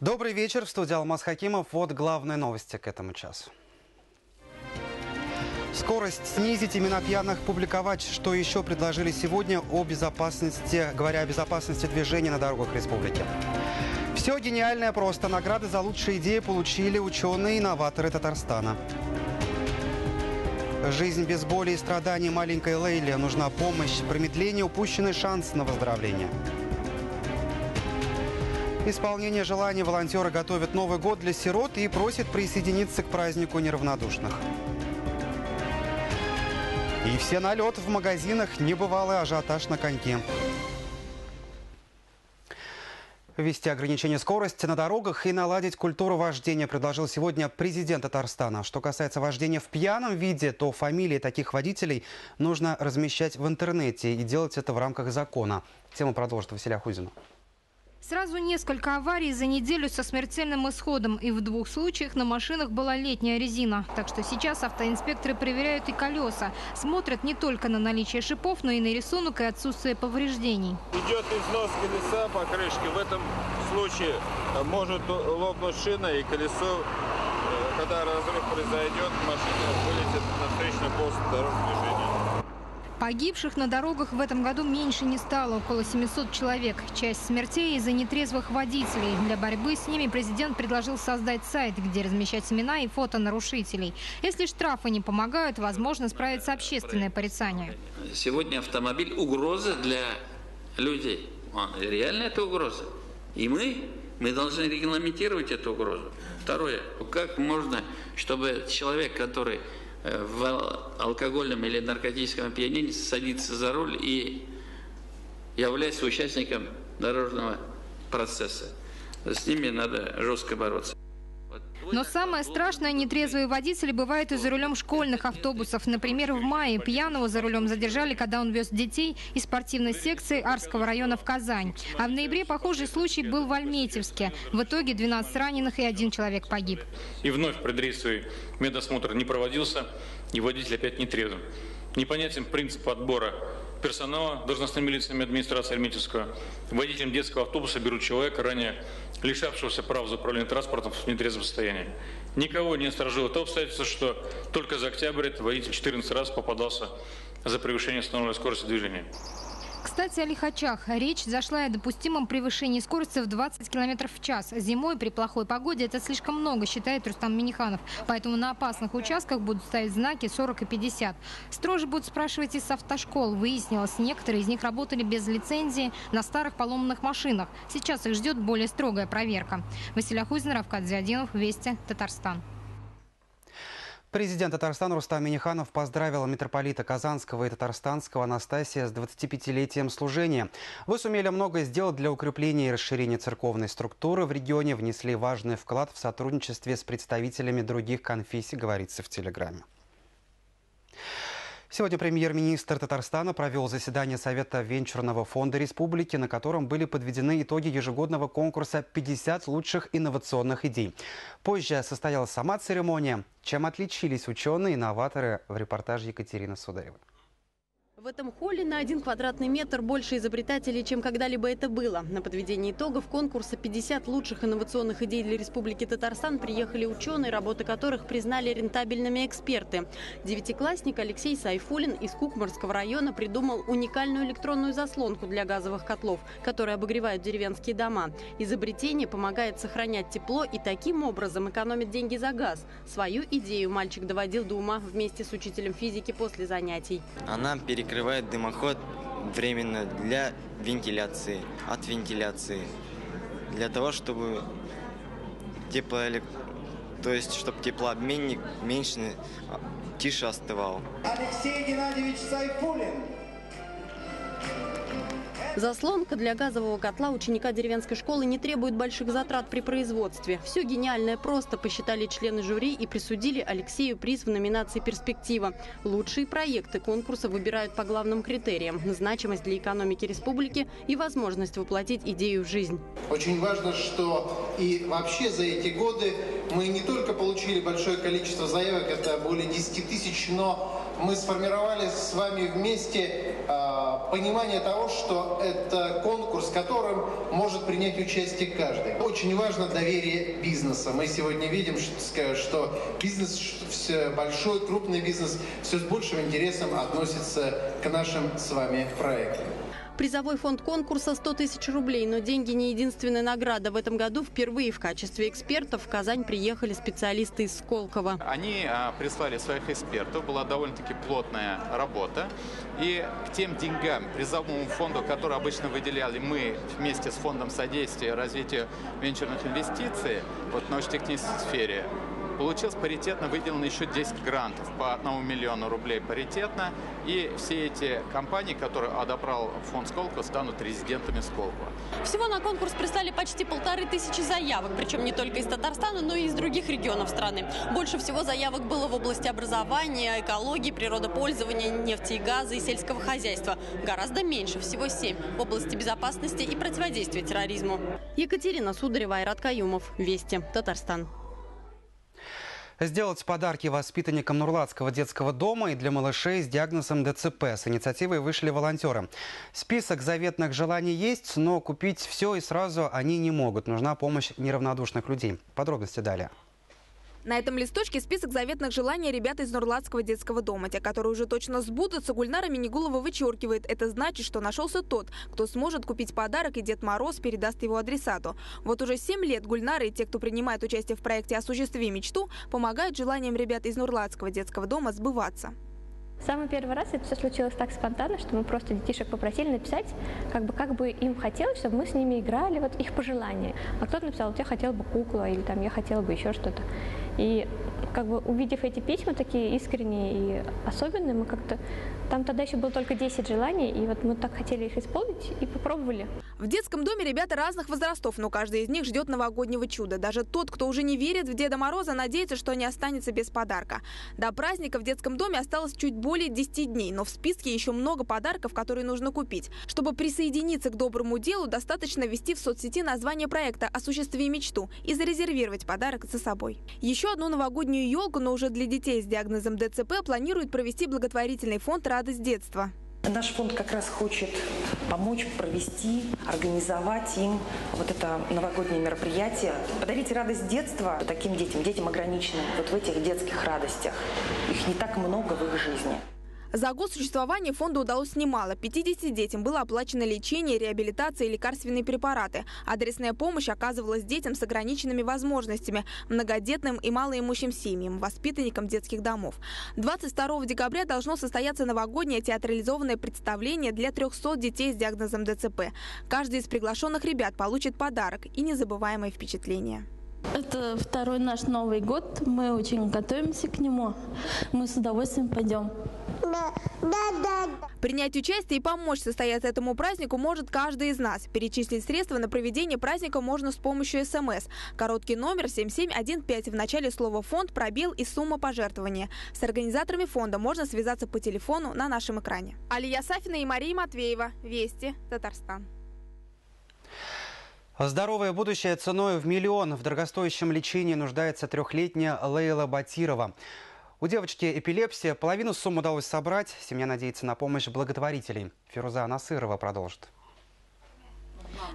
Добрый вечер. В студии Алмаз Хакимов. Вот главные новости к этому часу. Скорость снизить, имена пьяных публиковать. Что еще предложили сегодня о безопасности, говоря о безопасности движения на дорогах республики. Все гениальное просто. Награды за лучшие идеи получили ученые и инноваторы Татарстана. Жизнь без боли и страданий маленькой Лейли. Нужна помощь. Промедление – упущенный шанс на выздоровление. Исполнение желаний волонтеры готовят Новый год для сирот и просят присоединиться к празднику неравнодушных. И все на лед в магазинах, небывалый ажиотаж на коньки. Ввести ограничение скорости на дорогах и наладить культуру вождения предложил сегодня президент Татарстана. Что касается вождения в пьяном виде, то фамилии таких водителей нужно размещать в интернете и делать это в рамках закона. Тему продолжит Василия Хузина. Сразу несколько аварий за неделю со смертельным исходом. И в двух случаях на машинах была летняя резина. Так что сейчас автоинспекторы проверяют и колеса. Смотрят не только на наличие шипов, но и на рисунок и отсутствие повреждений. Идет износ колеса по крышке. В этом случае может лопнуть шина и колесо, э, когда разрыв произойдет, машина вылетит на встречную полосу дорожного движения. Погибших на дорогах в этом году меньше не стало, около 700 человек. Часть смертей из-за нетрезвых водителей. Для борьбы с ними президент предложил создать сайт, где размещать имена и фото нарушителей. Если штрафы не помогают, возможно справиться общественное порицание. Сегодня автомобиль – угроза для людей. Реально это угроза. И мы, мы должны регламентировать эту угрозу. Второе. Как можно, чтобы человек, который в алкогольном или наркотическом опьянении садится за руль и является участником дорожного процесса. С ними надо жестко бороться. Но самое страшное, нетрезвые водители бывают и за рулем школьных автобусов. Например, в мае пьяного за рулем задержали, когда он вез детей из спортивной секции Арского района в Казань. А в ноябре похожий случай был в Альметьевске. В итоге 12 раненых и один человек погиб. И вновь предрейтовый медосмотр не проводился, и водитель опять нетрезвым. Непонятен принцип отбора персонала должностными лицами администрации Альметьевского. Водителем детского автобуса берут человека, ранее лишавшегося прав за управление транспортом в нетрезвом состоянии. Никого не насторожило то обстоятельство, что только за октябрь этот водитель 14 раз попадался за превышение установленной скорости движения. Кстати, о лихачах. Речь зашла о допустимом превышении скорости в 20 км в час. Зимой при плохой погоде это слишком много, считает Рустам Миниханов. Поэтому на опасных участках будут ставить знаки 40 и 50. Строже будут спрашивать из автошкол. Выяснилось, некоторые из них работали без лицензии на старых поломанных машинах. Сейчас их ждет более строгая проверка. Василий Ахузин, Равкат Вести, Татарстан. Президент Татарстана Рустам Миниханов поздравил митрополита Казанского и Татарстанского Анастасия с 25-летием служения. Вы сумели многое сделать для укрепления и расширения церковной структуры в регионе, внесли важный вклад в сотрудничестве с представителями других конфессий, говорится в Телеграме. Сегодня премьер-министр Татарстана провел заседание Совета Венчурного фонда республики, на котором были подведены итоги ежегодного конкурса «50 лучших инновационных идей». Позже состоялась сама церемония. Чем отличились ученые и инноваторы в репортаже Екатерины Сударевой. В этом холле на один квадратный метр больше изобретателей, чем когда-либо это было. На подведение итогов конкурса 50 лучших инновационных идей для Республики Татарстан приехали ученые, работы которых признали рентабельными эксперты. Девятиклассник Алексей Сайфулин из Кукмарского района придумал уникальную электронную заслонку для газовых котлов, которые обогревают деревенские дома. Изобретение помогает сохранять тепло и таким образом экономит деньги за газ. Свою идею мальчик доводил до ума вместе с учителем физики после занятий. Она перекрывает перекрывает дымоход временно для вентиляции, от вентиляции. Для того, чтобы теплоэлек... то есть, чтобы теплообменник меньше, а, тише остывал. Алексей Геннадьевич Сайфулин. Заслонка для газового котла ученика деревенской школы не требует больших затрат при производстве. Все гениальное просто, посчитали члены жюри и присудили Алексею приз в номинации «Перспектива». Лучшие проекты конкурса выбирают по главным критериям – значимость для экономики республики и возможность воплотить идею в жизнь. Очень важно, что и вообще за эти годы мы не только получили большое количество заявок, это более 10 тысяч, но мы сформировали с вами вместе э, понимание того, что это конкурс, в котором может принять участие каждый. Очень важно доверие бизнеса. Мы сегодня видим, что, бизнес, большой, крупный бизнес все с большим интересом относится к нашим с вами проектам. Призовой фонд конкурса 100 тысяч рублей, но деньги не единственная награда. В этом году впервые в качестве экспертов в Казань приехали специалисты из Сколково. Они а, прислали своих экспертов, была довольно-таки плотная работа. И к тем деньгам, призовому фонду, который обычно выделяли мы вместе с фондом содействия развитию венчурных инвестиций вот, в научно-технической сфере, Получилось паритетно выделено еще 10 грантов по 1 миллиону рублей паритетно. И все эти компании, которые одобрал фонд Сколково, станут резидентами Сколково. Всего на конкурс прислали почти полторы тысячи заявок, причем не только из Татарстана, но и из других регионов страны. Больше всего заявок было в области образования, экологии, природопользования, нефти и газа и сельского хозяйства. Гораздо меньше, всего семь, в области безопасности и противодействия терроризму. Екатерина Сударева, Айрат Каюмов. Вести. Татарстан. Сделать подарки воспитанникам Нурлатского детского дома и для малышей с диагнозом ДЦП. С инициативой вышли волонтеры. Список заветных желаний есть, но купить все и сразу они не могут. Нужна помощь неравнодушных людей. Подробности далее. На этом листочке список заветных желаний ребят из Нурлатского детского дома. Те, которые уже точно сбудутся, Гульнара Минигулова вычеркивает. Это значит, что нашелся тот, кто сможет купить подарок, и Дед Мороз передаст его адресату. Вот уже 7 лет Гульнара и те, кто принимает участие в проекте «Осуществи мечту», помогают желаниям ребят из Нурлатского детского дома сбываться. Самый первый раз это все случилось так спонтанно, что мы просто детишек попросили написать, как бы, как бы им хотелось, чтобы мы с ними играли, вот их пожелания. А кто-то написал, вот я хотел бы куклу, или там я хотела бы еще что-то. И как бы увидев эти письма такие искренние и особенные, мы как-то... Там тогда еще было только 10 желаний, и вот мы так хотели их исполнить и попробовали. В детском доме ребята разных возрастов, но каждый из них ждет новогоднего чуда. Даже тот, кто уже не верит в Деда Мороза, надеется, что не останется без подарка. До праздника в детском доме осталось чуть более 10 дней, но в списке еще много подарков, которые нужно купить. Чтобы присоединиться к доброму делу, достаточно ввести в соцсети название проекта «Осуществи мечту» и зарезервировать подарок за собой. Еще одну новогоднюю елку, но уже для детей с диагнозом ДЦП, планирует провести благотворительный фонд «Радость детства». Наш фонд как раз хочет помочь провести, организовать им вот это новогоднее мероприятие, подарить радость детства таким детям, детям ограниченным вот в этих детских радостях. Их не так много в их жизни. За год существования фонду удалось немало. 50 детям было оплачено лечение, реабилитация и лекарственные препараты. Адресная помощь оказывалась детям с ограниченными возможностями, многодетным и малоимущим семьям, воспитанникам детских домов. 22 декабря должно состояться новогоднее театрализованное представление для 300 детей с диагнозом ДЦП. Каждый из приглашенных ребят получит подарок и незабываемые впечатления. Это второй наш Новый год. Мы очень готовимся к нему. Мы с удовольствием пойдем. Принять участие и помочь состояться этому празднику может каждый из нас. Перечислить средства на проведение праздника можно с помощью СМС. Короткий номер 7715 в начале слова «фонд», пробел и сумма пожертвования. С организаторами фонда можно связаться по телефону на нашем экране. Алия Сафина и Мария Матвеева. Вести. Татарстан. Здоровое будущее ценой в миллион. В дорогостоящем лечении нуждается трехлетняя Лейла Батирова. У девочки эпилепсия. Половину суммы удалось собрать. Семья надеется на помощь благотворителей. Фируза Насырова продолжит.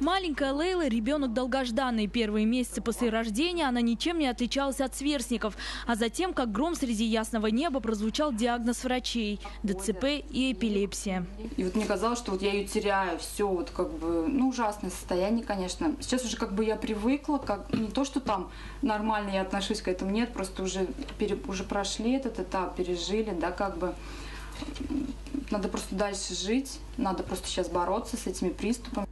Маленькая Лейла – ребенок долгожданный. Первые месяцы после рождения она ничем не отличалась от сверстников. А затем, как гром среди ясного неба, прозвучал диагноз врачей – ДЦП и эпилепсия. И вот мне казалось, что вот я ее теряю, все, вот как бы, ну, ужасное состояние, конечно. Сейчас уже как бы я привыкла, как не то, что там нормально я отношусь к этому, нет, просто уже, пере, уже прошли этот этап, пережили, да, как бы надо просто дальше жить, надо просто сейчас бороться с этими приступами.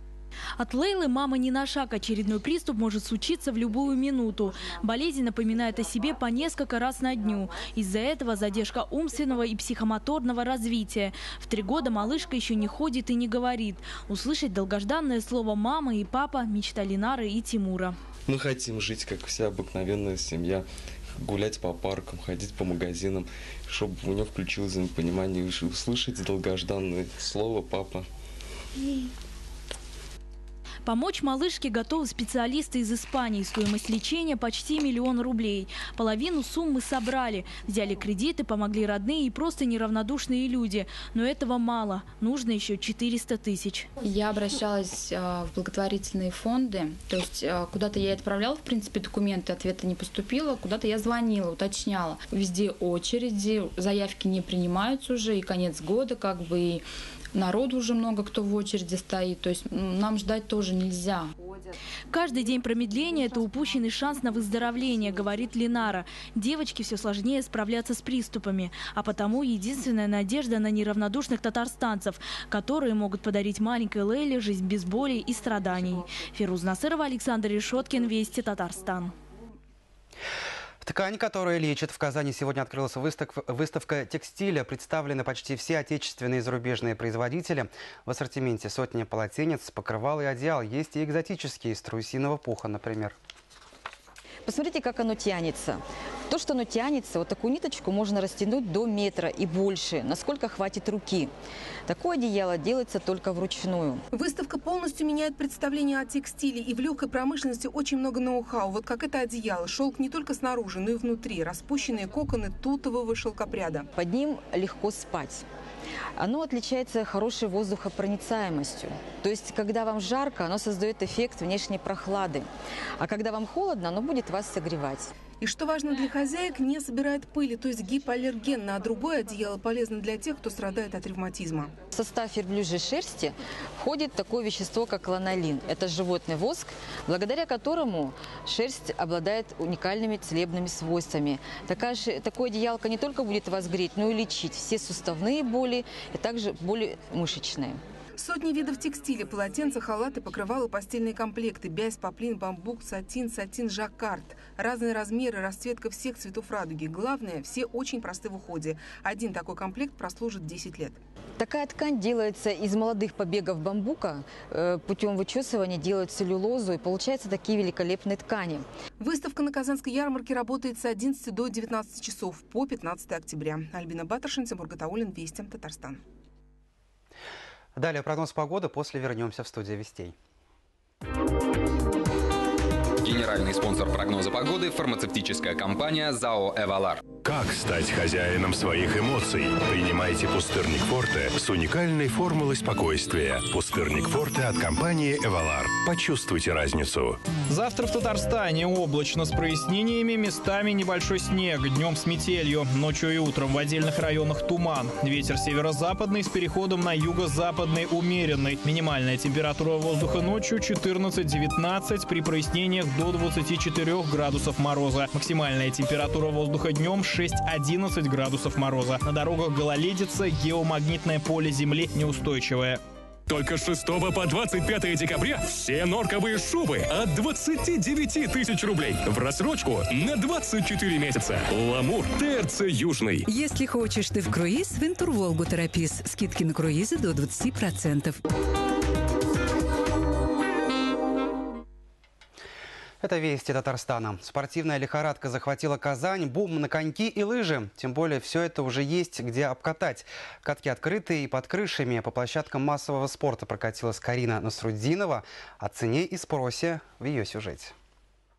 От Лейлы мама не на шаг. Очередной приступ может случиться в любую минуту. Болезнь напоминает о себе по несколько раз на дню. Из-за этого задержка умственного и психомоторного развития. В три года малышка еще не ходит и не говорит. Услышать долгожданное слово «мама» и «папа» – мечта Линары и Тимура. Мы хотим жить, как вся обыкновенная семья гулять по паркам, ходить по магазинам, чтобы у него включилось понимание, услышать долгожданное слово «папа». Помочь малышке готовы специалисты из Испании. Стоимость лечения почти миллион рублей. Половину суммы собрали. Взяли кредиты, помогли родные и просто неравнодушные люди. Но этого мало. Нужно еще 400 тысяч. Я обращалась э, в благотворительные фонды. То есть э, куда-то я отправляла, в принципе, документы, ответа не поступило. Куда-то я звонила, уточняла. Везде очереди, заявки не принимаются уже, и конец года как бы, и народу уже много кто в очереди стоит. То есть нам ждать тоже нельзя. Каждый день промедления – это упущенный шанс на выздоровление, говорит Ленара. Девочке все сложнее справляться с приступами, а потому единственная надежда на неравнодушных татарстанцев, которые могут подарить маленькой Лейле жизнь без боли и страданий. Фируз Насырова, Александр Решеткин, Вести, Татарстан. Ткань, которая лечит. В Казани сегодня открылась выставка, выставка текстиля. Представлены почти все отечественные и зарубежные производители. В ассортименте сотни полотенец, покрывал и одеял. Есть и экзотические, из трусиного пуха, например. Посмотрите, как оно тянется. То, что оно тянется, вот такую ниточку можно растянуть до метра и больше, насколько хватит руки. Такое одеяло делается только вручную. Выставка полностью меняет представление о текстиле. И в легкой промышленности очень много ноу-хау. Вот как это одеяло. Шелк не только снаружи, но и внутри. Распущенные коконы тутового шелкопряда. Под ним легко спать. Оно отличается хорошей воздухопроницаемостью. То есть, когда вам жарко, оно создает эффект внешней прохлады. А когда вам холодно, оно будет вас согревать. И что важно для хозяек, не собирает пыли, то есть гипоаллергенно, а другое одеяло полезно для тех, кто страдает от ревматизма. В состав верблюжьей шерсти входит такое вещество, как ланолин. Это животный воск, благодаря которому шерсть обладает уникальными целебными свойствами. Такая, такое одеялко не только будет вас греть, но и лечить все суставные боли и также боли мышечные. Сотни видов текстиля, полотенца, халаты, покрывала, постельные комплекты, бязь, поплин, бамбук, сатин, сатин, жаккард. Разные размеры, расцветка всех цветов радуги. Главное, все очень просты в уходе. Один такой комплект прослужит 10 лет. Такая ткань делается из молодых побегов бамбука. Э, путем вычесывания делают целлюлозу и получаются такие великолепные ткани. Выставка на Казанской ярмарке работает с 11 до 19 часов по 15 октября. Альбина Батаршин, Тимур Гатаулин, Вести, Татарстан. Далее прогноз погоды, после вернемся в студию «Вестей». Генеральный спонсор прогноза погоды – фармацевтическая компания ЗАО «Эвалар». Как стать хозяином своих эмоций? Принимайте пустырник Форте с уникальной формулой спокойствия. Пустырник Форте от компании «Эвалар». Почувствуйте разницу. Завтра в Татарстане облачно с прояснениями, местами небольшой снег, днем с метелью, ночью и утром в отдельных районах туман. Ветер северо-западный с переходом на юго-западный умеренный. Минимальная температура воздуха ночью 14-19, при прояснениях до 24 градусов мороза. Максимальная температура воздуха днем 6-11 градусов мороза. На дорогах гололедица, геомагнитное поле Земли неустойчивое. Только с 6 по 25 декабря все норковые шубы от 29 тысяч рублей в рассрочку на 24 месяца. Ламур ТРЦ Южный. Если хочешь ты в круиз, Вентур Волгу Терапис. Скидки на круизы до 20%. Это вести Татарстана. Спортивная лихорадка захватила Казань, бум на коньки и лыжи. Тем более все это уже есть где обкатать. Катки открытые и под крышами. По площадкам массового спорта прокатилась Карина Насруддинова. О цене и спросе в ее сюжете.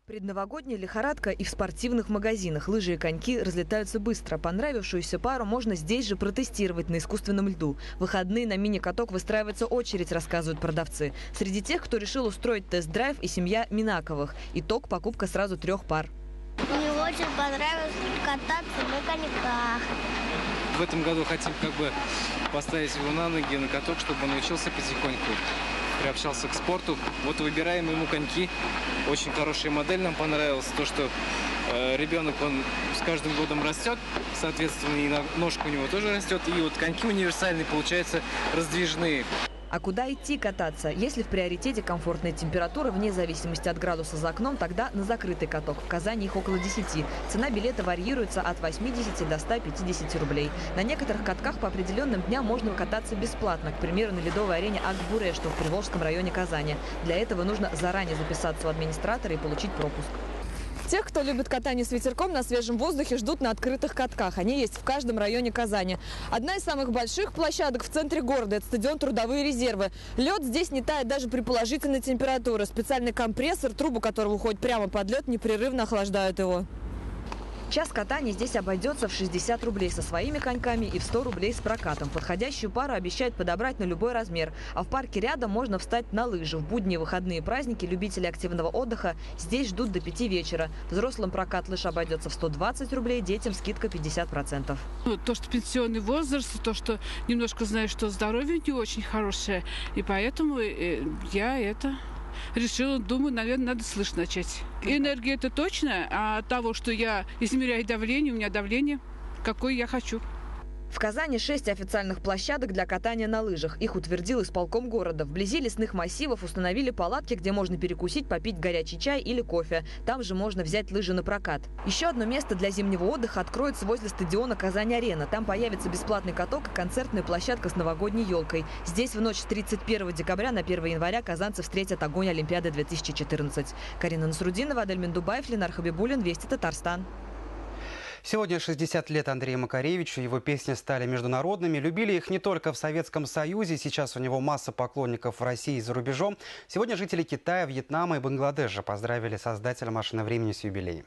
Предновогодняя лихорадка и в спортивных магазинах. Лыжи и коньки разлетаются быстро. Понравившуюся пару можно здесь же протестировать на искусственном льду. В выходные на мини-каток выстраивается очередь, рассказывают продавцы. Среди тех, кто решил устроить тест-драйв и семья Минаковых. Итог – покупка сразу трех пар. Мне очень понравилось кататься на коньках. В этом году хотим как бы поставить его на ноги, на каток, чтобы он учился потихоньку приобщался к спорту. Вот выбираем ему коньки. Очень хорошая модель нам понравилась. То, что э, ребенок, он с каждым годом растет, соответственно, и ножка у него тоже растет. И вот коньки универсальные, получаются, раздвижные. А куда идти кататься? Если в приоритете комфортная температура, вне зависимости от градуса за окном, тогда на закрытый каток. В Казани их около 10. Цена билета варьируется от 80 до 150 рублей. На некоторых катках по определенным дням можно кататься бесплатно. К примеру, на ледовой арене Акбуре, что в Приволжском районе Казани. Для этого нужно заранее записаться у администратора и получить пропуск. Тех, кто любит катание с ветерком на свежем воздухе, ждут на открытых катках. Они есть в каждом районе Казани. Одна из самых больших площадок в центре города – это стадион «Трудовые резервы». Лед здесь не тает даже при положительной температуре. Специальный компрессор, трубу которого уходит прямо под лед, непрерывно охлаждают его. Час катания здесь обойдется в 60 рублей со своими коньками и в 100 рублей с прокатом. Подходящую пару обещают подобрать на любой размер. А в парке рядом можно встать на лыжи. В будние выходные праздники любители активного отдыха здесь ждут до 5 вечера. Взрослым прокат лыж обойдется в 120 рублей, детям скидка 50%. Ну, то, что пенсионный возраст, то, что немножко знаю, что здоровье не очень хорошее. И поэтому э, я это решила, думаю, наверное, надо слышать начать. Энергия это точно, а того, что я измеряю давление, у меня давление, какое я хочу. В Казани шесть официальных площадок для катания на лыжах. Их утвердил исполком города. Вблизи лесных массивов установили палатки, где можно перекусить, попить горячий чай или кофе. Там же можно взять лыжи на прокат. Еще одно место для зимнего отдыха откроется возле стадиона «Казань-арена». Там появится бесплатный каток и концертная площадка с новогодней елкой. Здесь в ночь с 31 декабря на 1 января казанцы встретят огонь Олимпиады 2014. Карина Насрудинова, Адельмин Дубаев, Ленар Хабибулин, Вести Татарстан. Сегодня 60 лет Андрею Макаревичу. Его песни стали международными. Любили их не только в Советском Союзе. Сейчас у него масса поклонников в России и за рубежом. Сегодня жители Китая, Вьетнама и Бангладеша поздравили создателя «Машины времени» с юбилеем.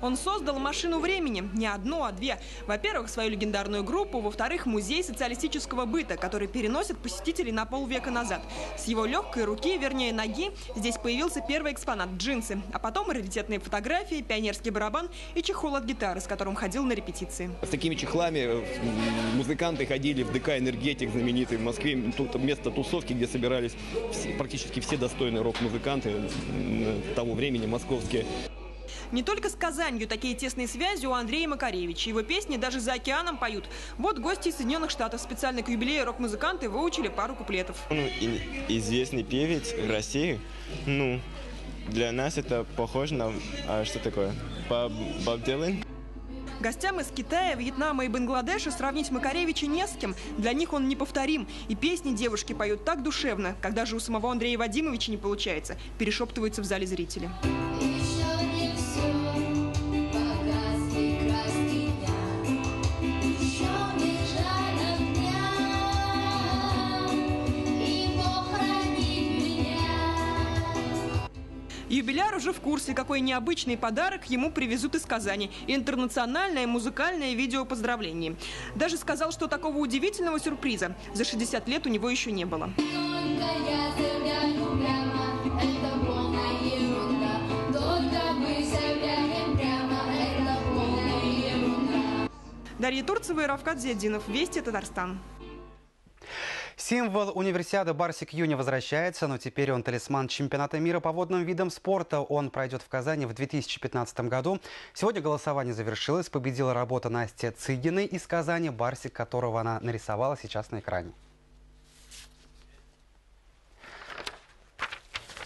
Он создал машину времени. Не одну, а две. Во-первых, свою легендарную группу. Во-вторых, музей социалистического быта, который переносит посетителей на полвека назад. С его легкой руки, вернее ноги, здесь появился первый экспонат – джинсы. А потом раритетные фотографии, пионерский барабан и чехол от гитары, с которым ходил на репетиции. С такими чехлами э, музыканты ходили в ДК «Энергетик» знаменитый в Москве. Тут место тусовки, где собирались практически все достойные рок-музыканты того времени, московские. Не только с Казанью такие тесные связи у Андрея Макаревича. Его песни даже за океаном поют. Вот гости из Соединенных Штатов специально к юбилею рок-музыканты выучили пару куплетов. Ну, известный певец России. Ну, для нас это похоже на... А что такое? Боб, Боб Дилан? Гостям из Китая, Вьетнама и Бангладеша сравнить Макаревича не с кем. Для них он неповторим. И песни девушки поют так душевно, когда же у самого Андрея Вадимовича не получается. Перешептываются в зале зрители. Юбиляр уже в курсе, какой необычный подарок ему привезут из Казани. Интернациональное музыкальное видео поздравление. Даже сказал, что такого удивительного сюрприза за 60 лет у него еще не было. Дарья Турцева и Равкат Зиадинов. Вести Татарстан. Символ универсиады Барсик Юни возвращается, но теперь он талисман чемпионата мира по водным видам спорта. Он пройдет в Казани в 2015 году. Сегодня голосование завершилось. Победила работа Насти Цыгиной из Казани, Барсик, которого она нарисовала сейчас на экране.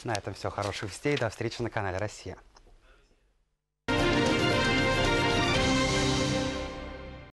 На этом все. Хороших вестей. До встречи на канале «Россия».